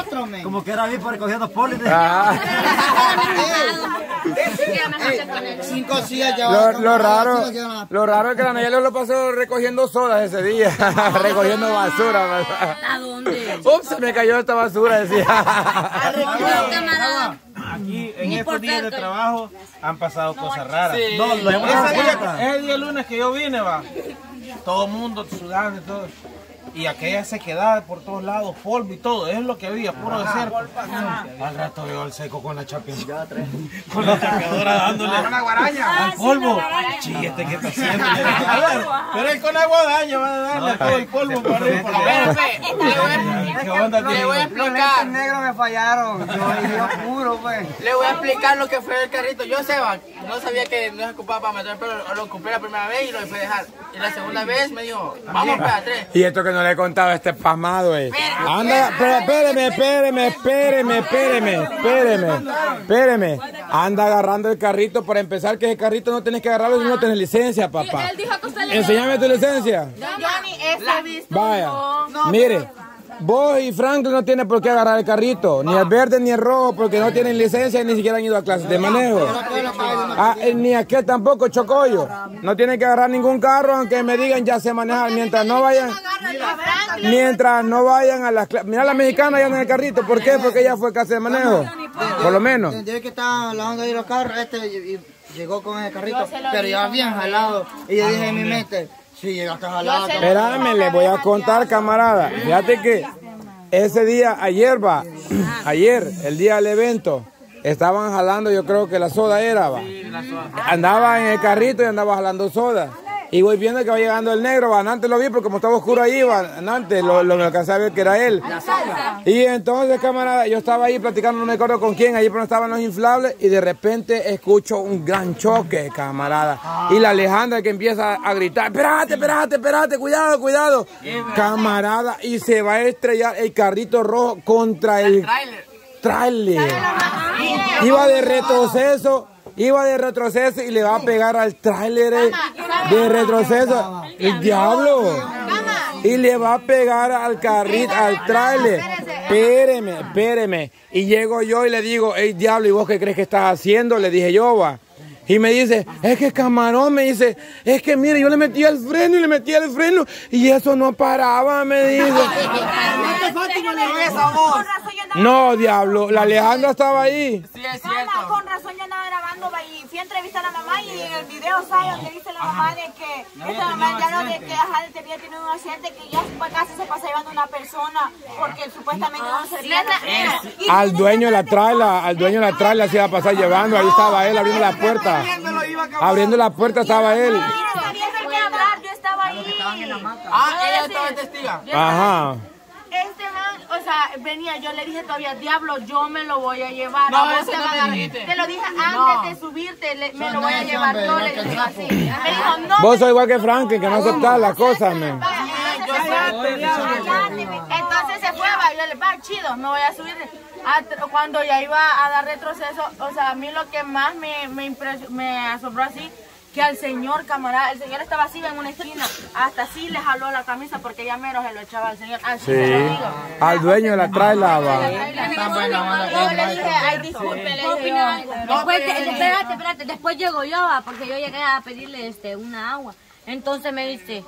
otro, men. Como que era vivo recogiendo poli. Ah. Cinco sillas ya. Lo, lo raro, lo raro es que la Nayeli lo pasó recogiendo sodas ese día, recogiendo basura. ¿A dónde? Ups, se me cayó esta basura, decía. Aquí en estos por días de trabajo han pasado cosas raras. No, lo hemos Ese día, día lunes que yo vine, va. Todo el mundo sudando y todo. Y aquella sequedad por todos lados, polvo y todo, es lo que había, puro desierto. Al rato veo al seco con la chapeadora. con la chapeadora dándole una guaraña al polvo. Sí, este que está haciendo. A ver, pero él con la guadaña va a darle todo el polvo para arriba y para abajo. ¿Qué onda, Le voy a explicar, negros me fallaron. Yo, puro, pues. le voy a explicar lo que fue el carrito. Yo, Seba, no sabía que no se ocupaba para meter el pelo, lo ocupé la primera vez y lo dejé dejar. Y la segunda vez me dijo, vamos para tres. Y esto que no le he contado a este pasmado, eh. Anda, espé- espéreme, espéreme, espéreme, espéreme, espéreme, espéreme. Anda agarrando el carrito para empezar, que ese carrito no tienes que agarrarlo si no tienes licencia, papá. Enséñame tu licencia. Vaya, mire, vos y Franklin no tienen por qué agarrar el carrito, ni el verde ni el rojo, porque no tienen licencia y ni siquiera han ido a clases de manejo. Ah, eh, ni aquel tampoco, Chocoyo. No tienen que agarrar ningún carro, aunque me digan ya se maneja, mientras no vayan, mientras no vayan a las clases. Mira la mexicana ya en el carrito, ¿por qué? Porque ella fue clase de manejo, por lo menos. Desde que estaban lavando ahí los carros, este llegó con el carrito, pero ya bien jalado. Y yo dije mi mente, sí, llegaste jalado. Espérame, les voy a contar, camarada. Fíjate que ese día, ayer va, ayer, el día del evento, estaban jalando, yo creo que la soda era, va. Andaba en el carrito y andaba jalando soda. Y voy viendo que va llegando el negro, va. Antes lo vi porque como estaba oscuro ahí, va. Antes lo, lo me alcancé a ver que era él. Y entonces, camarada, yo estaba ahí platicando, no me acuerdo con quién, allí pero estaban los inflables y de repente escucho un gran choque, camarada. Y la Alejandra que empieza a gritar, espérate, espérate, espérate, cuidado, cuidado. Camarada, y se va a estrellar el carrito rojo contra el tráiler. Iba de retroceso. Iba de retroceso y le va a pegar al tráiler eh, de retroceso. El diablo. Y le va a pegar al carrito, al tráiler. Espéreme, espéreme. Y llego yo y le digo, hey diablo, ¿y vos qué crees que estás haciendo? Le dije yo, va. Y me dice, es que camarón, me dice, es que mire, yo le metí el freno y le metí el freno y eso no paraba, me dice. No, diablo, la Alejandra estaba ahí. Sí, es cierto. con razón yo andaba grabando va, y fui a entrevistar a la mamá y en el video sale donde dice la mamá de que esta mamá ya no de que ajá, tenía tiene un accidente que ya casa se pasa llevando una persona porque supuestamente no. Y Al dueño la traila, al dueño de la traila se iba a pasar llevando, ahí estaba él abriendo la puerta. Abriendo la puerta estaba él. Yo estaba ahí. Ah, ella estaba testiga. Ajá. Este man, o sea, venía, yo le dije todavía, diablo, yo me lo voy a llevar. No, A vos eso te no a me dar- dijiste. Te lo dije antes de subirte, le- me lo voy a llevar yo, le dije así. Me dijo, no. Vos sos igual que Franklin, que no aceptás las cosas, men. Entonces se fue, va, yo le va, chido, me voy a subir. Cuando ya iba a dar retroceso, o sea, a mí lo que más me, me, me asombró así, que al señor camarada, el señor estaba así en una esquina, hasta así le jaló la camisa porque ya mero se lo echaba al señor. Así Sí. se lo digo. Al dueño de la traila, va. Yo le dije, ay, disculpe, le dije yo. Después, de- espérate, espérate, después llego yo, ah, porque yo llegué a pedirle este, una agua. Entonces me dice,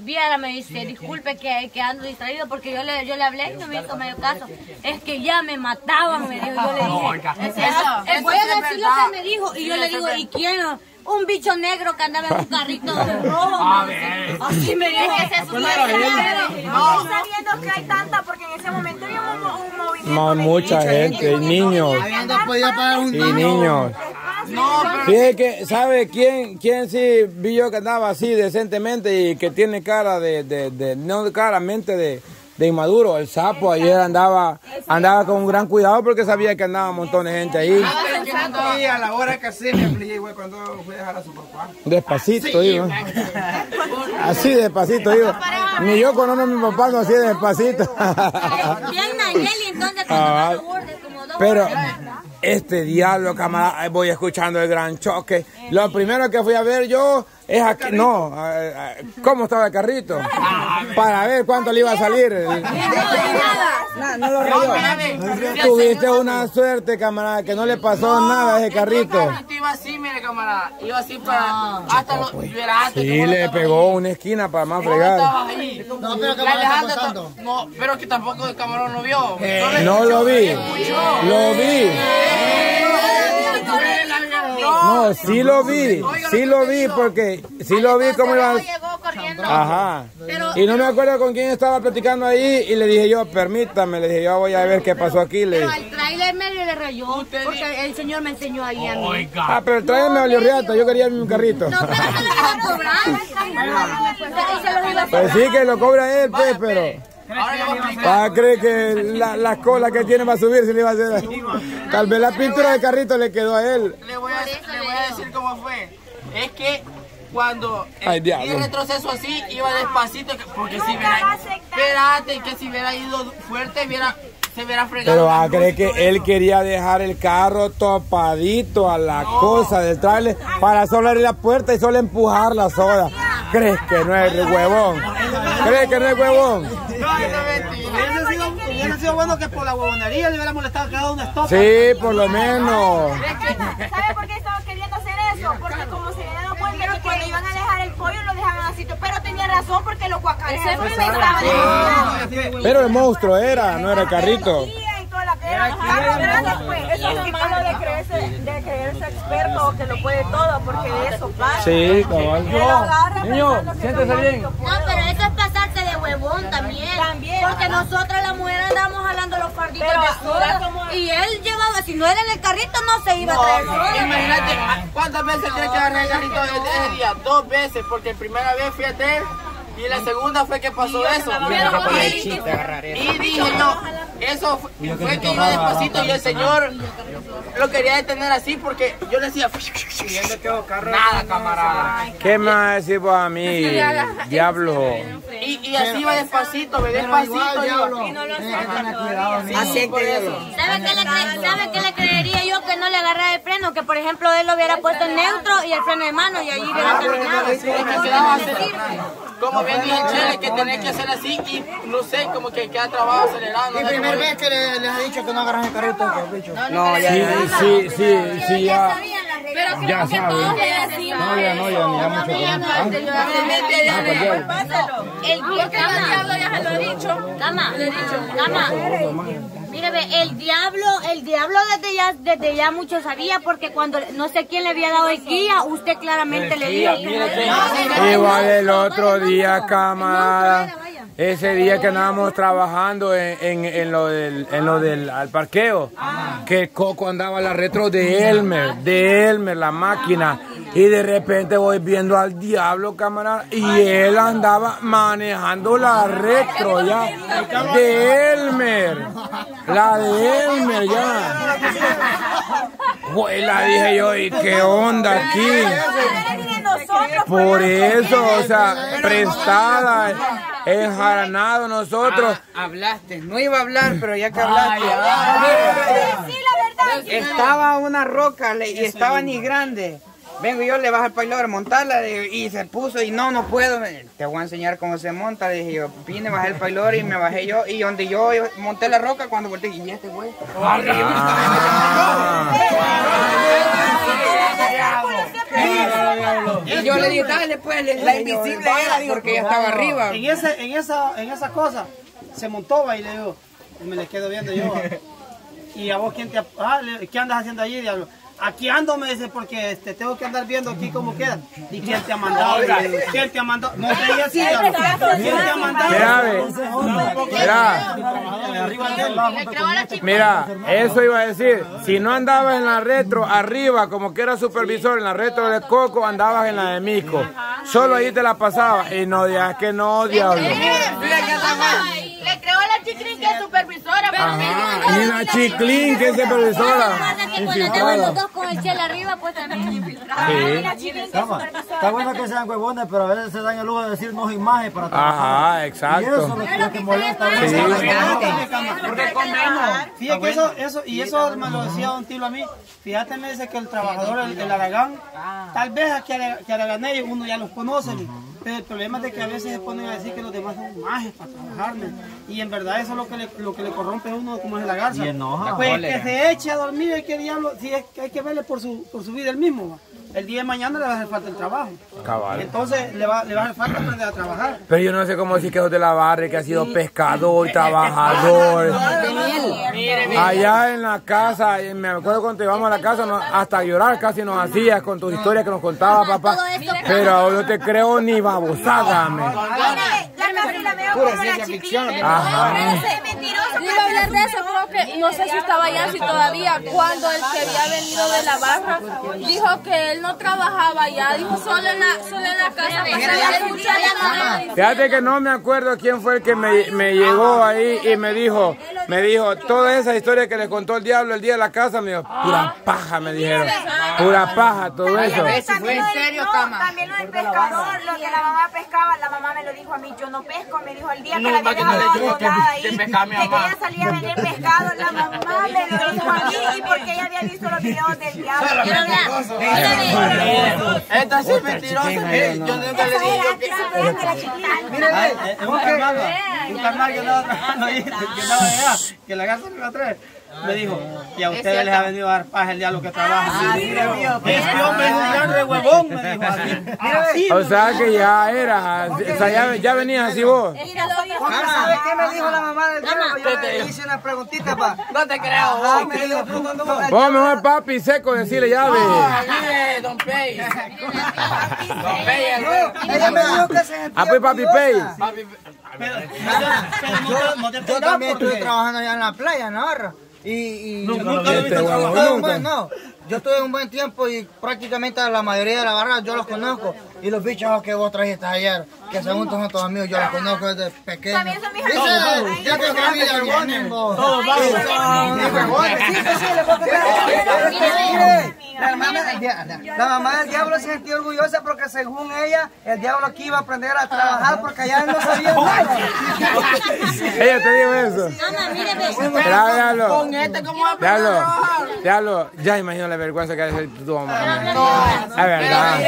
Viera me dice, disculpe que, que ando distraído porque yo le, yo le hablé y no me hizo medio caso. Es que ya me mataban, me dijo. Yo le dije, Eso, "Eh, eso voy a decir lo que me dijo. Y yo le digo, ¿y quién? Un bicho negro que andaba en un carrito rojo. me dice. Así me dijo. Es que se subió el No, sabiendo que hay tanta, porque en ese momento había un, un movimiento. De mucha gente, y niños. Habiendo podido pagar un Y niños. No, Fíjese que, ¿sabe quién, quién sí vi yo que andaba así decentemente y que tiene cara de, de, de no cara, mente de, de inmaduro? El sapo ayer andaba, andaba con un gran cuidado porque sabía que andaba un montón de gente ahí. Y a la hora que así me afligí, güey, cuando fui a dejar a su papá. Despacito, iba. Así despacito, iba. Ni yo conozco a mi papá, no así despacito. Bien Nayeli, entonces cuando Ah, dos Pero este diablo, camarada, voy escuchando el gran choque. Lo primero que fui a ver yo, Es aquí, no, ah, ah, ¿cómo estaba el carrito? Para ver cuánto le iba a salir. No, no lo rayó. Tuviste una suerte, camarada, que no le pasó nada a ese carrito. carrito iba así, mire, camarada. Iba así para. Hasta lo. Verá, antes Sí, le pegó una esquina para más ahí. ¿Cómo estaba fregar. No, pero No, pero que tampoco el camarón lo vio. No lo vi, lo vi. No, sí lo vi, sí lo vi porque sí lo vi como iba. Llegó corriendo. Ajá. Y no me acuerdo con quién estaba platicando ahí y le dije yo, permítame, le dije yo voy a ver qué pasó aquí. Le Pero al trailer medio le rayó. Porque el señor me enseñó ahí a mí. Ah, pero tráeme valió riata, yo quería mi carrito. No, pero se lo iba a cobrar. Pero se lo iba a Pues sí que lo cobra él, pues, pero. A. Ah, cree que la, la cola que tiene para subir se le iba a hacer. Tal vez la pintura del carrito le quedó a él. Le voy a, le voy a decir cómo fue. Es que cuando Ay, el, retroceso así iba despacito, que- porque si hubiera, espérate, que si hubiera ido fuerte, hubiera, se hubiera fregado. Pero la ah, luz cree y todo que él quería dejar el carro topadito a la cosa del trailer para solo abrir la puerta y solo empujar la soda. ¿Crees que no es huevón? ¿Crees que no es huevón? No, eso es mentira. Hubiera sido, hubiera sido bueno que por la huevonería le hubiera molestado cada una estopa. Sí, por lo menos. ¿Sabe por qué estaba queriendo hacer eso? Porque como se dado cuenta que cuando iban a dejar el pollo lo dejaban así. Pero tenía razón porque los siempre estaban Pero el monstruo era, no era el carrito. Eso es lo malo de creerse, de creerse experto que lo puede todo, porque de eso pasa. Sí, cabal. Niño, siéntese bien. No, pero eso es pasarse de huevón también. También. Porque nosotras las mujeres andamos jalando los farditos de como- Y él llevaba, si no era en el carrito, no se iba a traer. Imagínate, ¿cuántas veces tiene que agarrar el carrito ese ese día? Dos veces, porque la primera vez fui a Ter y la segunda fue que pasó eso. Y dije yo, eso fue, fue que iba despacito y el señor lo quería detener así porque yo le decía, nada camarada. ¿Qué me vas a decir vos a mí, diablo? Y, y así iba despacito, me despacito. diablo. iba. Así por eso. ¿Sabe qué, le cre- ¿Sabe qué le creería yo que no le agarrara el freno? Que por ejemplo él lo hubiera puesto en neutro y el freno de mano y ahí hubiera caminado. Como bien dije Chele, que tenés que hacer así y no sé, como que queda trabado acelerado. La no cómo- vez que le- les he dicho que no agarran el carrito, bicho. No, ya, Sí, ya. sí, sí, sí, ya. Pero Ya sabe. No, ya no, ya ni ya mucho. Ah, El cama, ya se lo he dicho. Cama, cama. Mire, ve, el diablo, el diablo desde ya, desde ya mucho sabía porque cuando no sé quién le había dado el guía, usted claramente le dijo. Igual el otro día, camarada. Ese día que andábamos trabajando en, en, lo del, en lo del al parqueo, que Coco andaba la retro de Elmer, de Elmer, la máquina, y de repente voy viendo al diablo, camarada, y él andaba manejando la retro ya, de Elmer, la de Elmer ya. Güey, la dije yo, ¿y qué onda aquí? Por eso, o sea, prestada, enjaranado nosotros. Hablaste, no iba a hablar, pero ya que hablaste. Estaba una roca y estaba ni grande. Vengo yo, le bajo el pailador, montarla y se puso y no, no puedo. Te voy a enseñar cómo se monta. Dije yo, vine, bajé el pailador y me bajé yo. Y donde yo monté la roca, cuando volteé, y este güey. Y yo le dije, dale pues, la invisible era, porque ella estaba arriba. En, ese, en, esa, en esa cosa se montó va, y le digo, y me le quedo viendo yo. Y a vos, ¿quién te, ah, ¿qué andas haciendo allí, diablo? Aquí ando, me dice, porque este, tengo que andar viendo aquí cómo queda. ¿Y quién te ha mandado? ¿Quién te ha mandado? No te así. ¿Quién te ha mandado? Mira, mira, mira, eso iba a decir, si no andabas en la retro arriba, como que era supervisor en la retro de Coco, andabas en la de Mico. Solo ahí te la pasaba. Y no digas que no, diablo. Le creo a la chicrín que es supervisora, pero Ajá. Y la chiclín, que es que cuando Infiltrada. dos con de chela arriba, pues también. Sí. Cama, Está bueno que sean huevones, pero a veces se dan el lujo de decirnos imagen para trabajar. Ajá, Y eso es exacto. lo que, lo que molesta. a Sí. Porque comemos. Fíjate que eso, eso, y eso me lo decía Don Tilo a mí. Fíjate, me dice que el trabajador, el, el Aragán, tal vez aquí a que Araganeños uno ya los conoce, pero el problema es de que a veces se ponen a decir que los demás son majes para trabajar. Y en verdad eso es lo que le, lo que le corrompe a uno como es la garza. Y enoja. Pues que se eche a dormir, hay que diablo, si es que hay que verle por su, por su vida el mismo. va. El día de mañana le va a hacer falta el trabajo. Cabal. Entonces le va, le va a hacer falta aprender a trabajar. Pero yo no sé cómo decir que es de la barra, que ha sido pescador, trabajador. Allá en la casa, y me acuerdo cuando íbamos a la casa, no- hasta llorar casi nos hacías con tus historias que nos contaba papá. Pero no te creo ni babosada, me. Pura ciencia ficción. lo que- Ajá. Iba a hablar de eso, creo que, no sé si estaba allá, si todavía, cuando el que había venido de la barra, dijo que él no trabajaba allá, dijo solo en la, solo en la casa, pasaba la. Fíjate que no me acuerdo quién fue el que me, me llegó ahí y me dijo, me dijo, toda esa historia que le contó el diablo el día de la casa, me dijo, pura paja, me dijeron. Pura paja, todo eso. Si fue en serio, no, cama. también lo del pescador, lo que la mamá pescaba, la mamá me lo dijo a mí, yo no pesco, me dijo el día que la había dejado botada ahí, que ella salía a vender pescado, la mamá me lo dijo a mí y porque ella había visto los videos del diablo. Esta sí es mentirosa. eh, Yo nunca le dije yo que... Ay, eh, es un carnal, un carnal que andaba trabajando ahí, que andaba allá, que la garza me iba a traer. Me dijo, y a ustedes les ha venido a dar paz el día lo que trabajan. Este hombre es un gran re huevón, me dijo así. O sea que ya era, o sea, ya, ya venías así vos. ¿Sabes qué me dijo la mamá del diablo? Yo le hice una preguntita para... No te creo. Ah, me dijo, Vos mejor papi seco decirle llave. Mire, Don Pei. El- Ella me dijo que se sentía Ah, pues papi Pay. orgullosa. papi, pero, pero no te, no te Yo también estuve trabajando allá en la playa, en Navarra. Y, y Nunca lo buen, no, yo estuve un buen tiempo y prácticamente a la mayoría de la barra yo los conozco. Y los bichos que vos trajiste ayer, que según son todos amigos, yo los conozco desde pequeños. También son mis Dice, amigos. ya te cambié de huevones, vos. Todos vamos. Sí, son huevones. Sí, sí, sí, le puedo contar. Pero es que, La mamá, la mamá del diablo se sentía orgullosa porque según ella, el diablo aquí iba a aprender a trabajar porque allá no sabía nada. Ella te dijo eso. Mamá, este, ¿cómo va a Diablo. Diablo. Ya imagino la vergüenza que ha de ser tu mamá. Es verdad.